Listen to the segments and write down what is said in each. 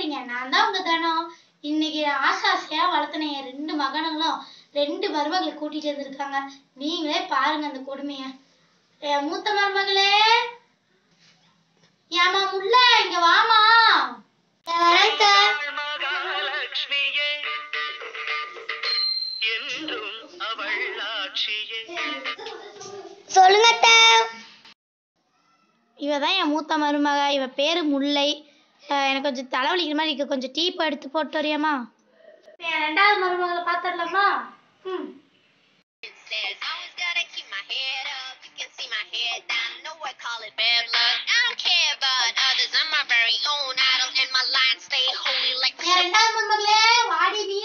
வளர்க்குறீங்க நான் தான் உங்க தனம். இன்னைக்கு ஆசை ஆசையா வளர்த்தன என் ரெண்டு மகனுங்களும் ரெண்டு மருமகளை கூட்டிட்டு வந்திருக்காங்க. நீங்களே பாருங்க அந்த கொடுமைய. என் மூத்த மருமகளே. ஏமா முல்ல இங்க வாமா சொல்லுங்க இவ தான் என் மூத்த மருமக. இவ பேரு முல்லை. எனக்கு கொஞ்சம் தலைவலிக்கிற மாதிரி இருக்கு. கொஞ்சம் டீப் எடுத்து போட்டு வரியாமா ரெண்டாவது மருமகளை பார்த்துடலாமா? ம். ரெண்டாவது மருமகளே வாடி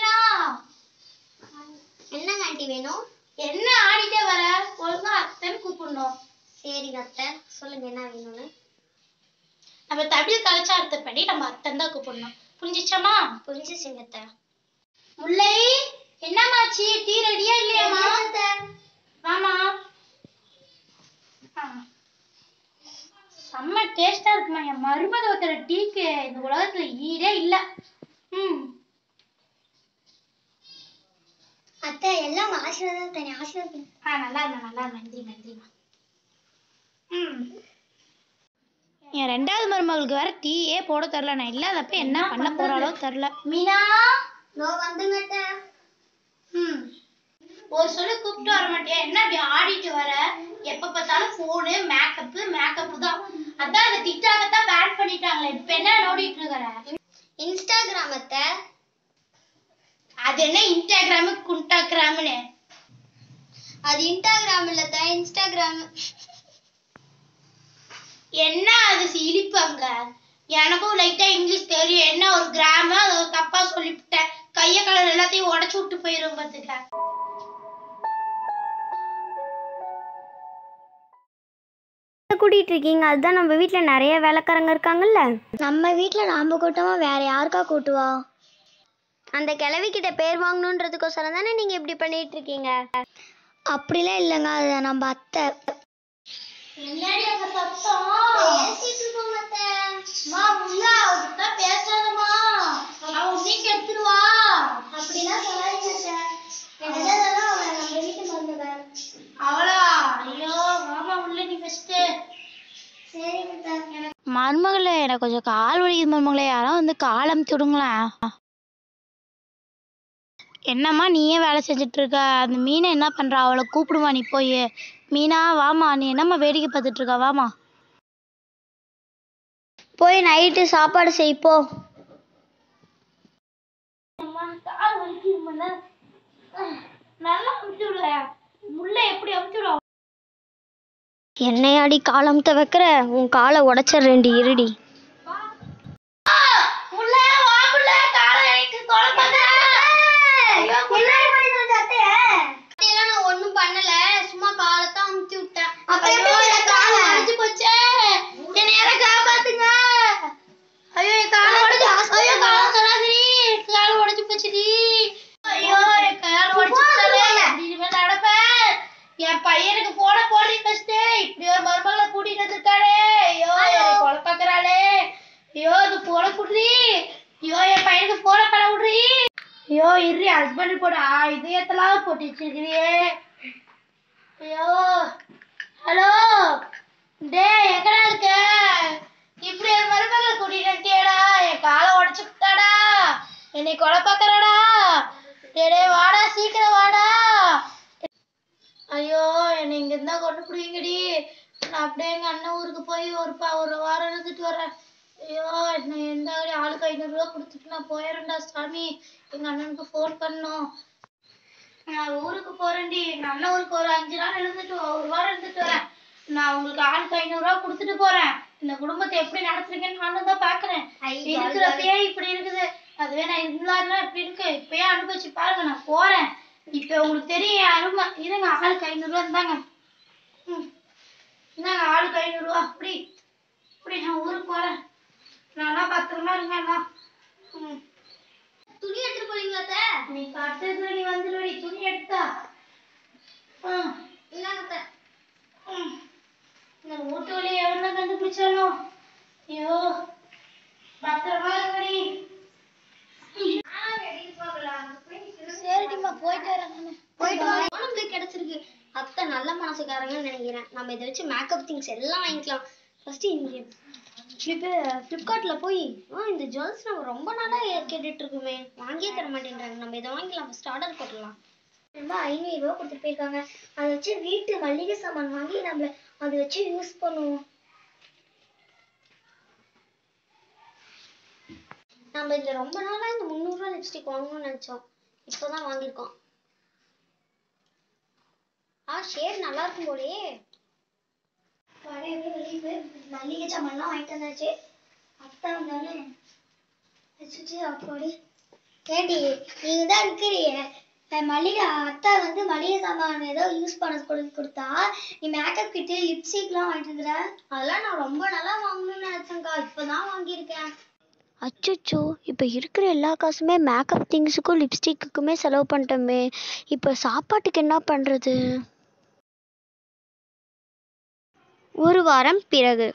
என்னங்க ஆண்டி வேணும்? என்ன ஆடிட்டே வர? ஒழுங்கா அத்தைன்னு கூப்பிடணும். சரிங்க அத்தை. சொல்லுங்க என்ன வேணும்னு? நம்ம தமிழ் கலாச்சாரத்தைப்படி நம்ம அத்தன் தான் கூப்பிடணும். புரிஞ்சிச்சாமா புரிஞ்சுச்சுங்க முல்லை என்னமாச்சு டீ ரெடியா இல்லையாமா வாமா ஆ. செம்ம டேஸ்டா இருக்குமா என் மருமக வைக்கிற டீக்கு இந்த உலகத்துல ஈடே இல்ல. ம். அத்தை எல்லாம் ஆசீர்வாதம் தானே ஆசீர்வாதம் ஆ நல்லா இருந்தா நல்லா இருந்தா நன்றி நன்றிமா ம் என் ரெண்டாவது மருமகளுக்கு வேற டீயே போட தெரில நான் இல்லாதப்ப என்ன பண்ண போறாளோ தெரில மீனா நோ வந்துங்க அத்தை ம். ஒரு சொல்லு கூப்பிட்டு வர மாட்டியா? என்ன அப்படி ஆடிட்டு வர? எப்ப பார்த்தாலும் போனு மேக்கப் மேக்கப் தான். அதான் அந்த டிக்டாக தான் பேன் பண்ணிட்டாங்களே. இப்ப என்ன நோடிட்டு இருக்கற? இன்ஸ்டாகிராம் அத்தை. அது என்ன இன்ஸ்டாகிராமு குண்டாகிராம்னு அது இன்ஸ்டாகிராம் இல்ல அத்தை. இன்ஸ்டாகிராம் என்ன அது இழிப்பாங்க எனக்கும் லைட்டா இங்கிலீஷ் தெரியும். என்ன ஒரு கிராம அது தப்பா சொல்லிவிட்டேன். கைய கலர் எல்லாத்தையும் உடைச்சு விட்டு போயிரும் பாத்துக்க. கூட்டிட்டு இருக்கீங்க? அதுதான் நம்ம வீட்ல நிறைய வேலைக்காரங்க இருக்காங்கல்ல? நம்ம வீட்ல நாம கூட்டமா வேற யாருக்கா கூட்டுவா? அந்த கிழவி கிட்ட பேர் வாங்கணுன்றதுக்கோசரம் தானே நீங்க இப்படி பண்ணிட்டு இருக்கீங்க? அப்படிலாம் இல்லைங்க. அது நம்ம அத்தை. என்னடி அங்க சத்தம்? அவகிட்ட அவ அப்படிலாம் சொல்லாதீங்க என்னதான் அவன் நம்ம அவளா? ஐயோ மாமா உள்ள நீ ஃபர்ஸ்ட் சரிங்க மருமகளே எனக்கு கொஞ்சம் கால் வலிக்குது மருமகளே. யாரும் வந்து கால் அமுத்தி விடுங்களேன். என்னம்மா நீயே வேலை செஞ்சுட்டு இருக்க அந்த மீனை என்ன பண்றா? அவளை கூப்பிடுமா நீ போய்? மீனா வாமா நீ என்னம்மா வேடிக்கை பார்த்துட்டு இருக்க வாமா போய் நைட்டு சாப்பாடு செய்ப்போ என்னையாடி காலம்த்த வைக்கிற உன் காலை உடைச்சிடுறேன்டி இருடி முல்லை வா முல்லை காலை எனக்கு குழப்பம் நான் ஒண்ணும் பண்ணல சும்மா காலத்தான் அமுத்தி விட்டேன் ஐயோ, என் கால் உடைஞ்சு போச்சே. என்னை யாராவது காப்பாத்துங்க. ஐயோ, என் கால் உடைஞ்சு- ஐயோ, கால் தொடாதீ. கால் உடைஞ்சு போச்சுடி. ஐயோ, என் கால் உடைஞ்சு போச்சாலே. எப்படி இனிமேல் நடப்பேன்? என் பையனுக்கு போன போடுறீ first. இப்படி ஒரு மருமகளை கூட்டிட்டு வந்திருக்காளே. ஐயோ, என்னை கொலை பார்க்கறாளே. ஐயோ, இது போன ஐயோ, என் பையனுக்கு போன கடை விடுறி. ஐயோ இரு ஹஸ்பண்ட் போட. ஆ, இதயத்தெல்லாம் போட்டு வச்சிருக்கிறியே. ஐயோ ஹலோ. டேய் எங்கடா இருக்க? இப்படி ஒரு மருமகளை கூட்டிட்டு என் காலை உடைச்சு விட்டாடா என்னை கொலை பார்க்கறாடா. டேய் வாடா சீக்கிரம் வாடா. ஐயோ என்னை இங்க இருந்தா கொண்டு பிடிங்கடி. நான் அப்படியே எங்க அண்ணன் ஊருக்கு போய் ஒரு பா ஒரு வாரம் இருந்துட்டு வரேன் ஐயோ என்ன எந்த ஆளுக்கு ஐநூறுரூவா கொடுத்துட்டு நான் போயிடுறேன்டா சாமி. எங்க அண்ணனுக்கு ஃபோன் பண்ணோம். நான் ஊருக்கு போறேன்டி. எங்க அண்ணன் ஊருக்கு ஒரு அஞ்சு நாள் இருந்துட்டு ஒரு வாரம் இருந்துட்டு. வரேன் நான் உங்களுக்கு ஆளுக்கு ஐநூறு ரூபா கொடுத்துட்டு போறேன். இந்த குடும்பத்தை எப்படி நடத்துறீங்கன்னு நானும் தான் பாக்குறேன். இருக்கிறப்பயே இப்படி இருக்குது. அதுவே நான் இருந்தாருன்னா இப்படி இருக்கு. இப்பயே அனுபவிச்சு பாருங்க நான் போறேன். இப்ப உங்களுக்கு தெரியும் அருமை. இருங்க ஆளுக்கு ஐநூறு ரூபா இருந்தாங்க ம். இந்தாங்க ஆளுக்கு ஐநூறு துணி எடுத்துட்டு போறீங்களா நீ கட்டத்துல நீ துணி எடுத்தா. இல்லாம இந்த மூட்டு வழி ஐயோ. பத்திரமா இருக்கடி சரிடிமா போயிட்டு வரேன் கிடைச்சிருக்கு. அத்தை நல்ல மனசுக்காரங்கன்னு நினைக்கிறேன். நம்ம இதை வச்சு மேக்கப் திங்ஸ் எல்லாம் வாங்கிக்கலாம். ஃபர்ஸ்ட் இங்கே இது ஃப்ளிப்கார்ட்டில் போய் ஆ இந்த ஜுவல்ஸ் நம்ம ரொம்ப நாளாக கேட்டுட்டு இருக்குமே வாங்கியே தர மாட்டேன்றாங்க. நம்ம இதை வாங்கிக்கலாம் ஃபர்ஸ்ட் ஆர்டர் போட்டுடலாம். ரொம்ப ஐநூறுரூவா கொடுத்துட்டு போயிருக்காங்க. அதை வச்சு வீட்டு மளிகை சாமான் வாங்கி நம்ம அதை வச்சு யூஸ் பண்ணுவோம். நம்ம இதில் ரொம்ப நாளாக இந்த முந்நூறுரூவா லிப்ஸ்டிக் வாங்கணும்னு நினச்சோம். இப்போ தான் வாங்கியிருக்கோம். ஆ ஷேர் நல்லா இருக்கும் போலயே. வரையவே வெளியே போய் மல்லிகை சாமான்லாம் வாங்கிட்டு வந்தாச்சு. அத்தா வந்தாலும் வச்சுட்டு அப்படி ஏண்டி நீங்க தான் இருக்கிறீங்க மளிகை அத்தா வந்து மளிகை சாமான் ஏதோ யூஸ் பண்ண சொல்லி கொடுத்தா நீ மேக்கப் கிட்டு லிப்ஸ்டிக்லாம் வாங்கிட்டு இருக்கிற? அதெல்லாம் நான் ரொம்ப நல்லா வாங்கணும்னு நினைச்சேன்க்கா இப்போதான் வாங்கியிருக்கேன். அச்சோ இப்போ இருக்கிற எல்லா காசுமே மேக்கப் திங்ஸுக்கும் லிப்ஸ்டிக்குக்குமே செலவு பண்ணிட்டோமே. இப்போ சாப்பாட்டுக்கு என்ன பண்ணுறது ஒரு வாரம் பிறகு.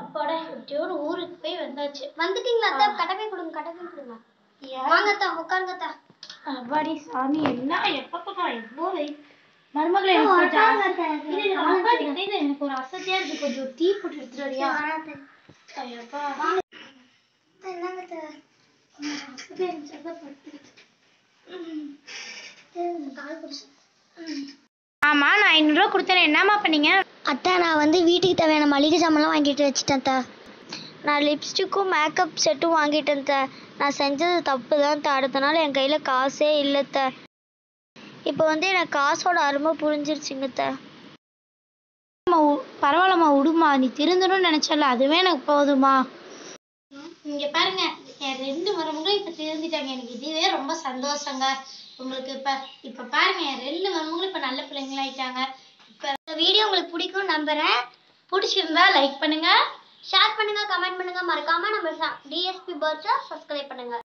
அப்பாடா எப்படியோட ஊருக்கு போய் வந்தாச்சு. வந்துட்டீங்களா அத்தா? கடமை கொடுங்க கடமை கொடுங்க. வாங்க அத்தா உட்காருங்க அத்தா. அப்பாடி சாமி என்ன? எப்பப்பா எவ்வளோ வெயிட் மருமகளை எனக்கு ஒரு அசதியா இருக்கு. கொஞ்சம் டீ போட்டு எடுத்துட்டு வரியா? ஆமா நான் ஐநூறுரூவா கொடுத்தேன். என்னம்மா பண்ணீங்க? அத்தா நான் வந்து வீட்டுக்கு தேவையான மளிகை சாமான்லாம் வாங்கிட்டு வச்சிட்டேன் அத்தா. நான் லிப்ஸ்டிக்கும் மேக்கப் செட்டும் வாங்கிட்டேன் அத்தா. நான் செஞ்சது தப்பு தான் அத்தா. அடுத்த நாள் என் கையில் காசே இல்லை அத்தா. இப்போ வந்து எனக்கு காசோட அருமை புரிஞ்சிருச்சுங்க அத்தா. பரவாயில்லம்மா விடுமா நீ திருந்தணும்னு நினைச்சல அதுவே எனக்கு போதுமா இங்க பாருங்க என் ரெண்டு மருமகளும் இப்ப திருந்திட்டாங்க. எனக்கு இதுவே ரொம்ப சந்தோஷங்க. உங்களுக்கு இப்ப இப்ப பாருங்க என் ரெண்டு மருமகளும் இப்ப நல்ல பிள்ளைங்களாயிட்டாங்க இப்ப இந்த வீடியோ உங்களுக்கு பிடிக்கும் நம்புறேன். பிடிச்சிருந்தா லைக் பண்ணுங்க. ஷேர் பண்ணுங்க கமெண்ட் பண்ணுங்க. மறக்காம நம்ம டிஎஸ்பி பர்ட்ஸை சப்ஸ்கிரைப் பண்ணுங்க.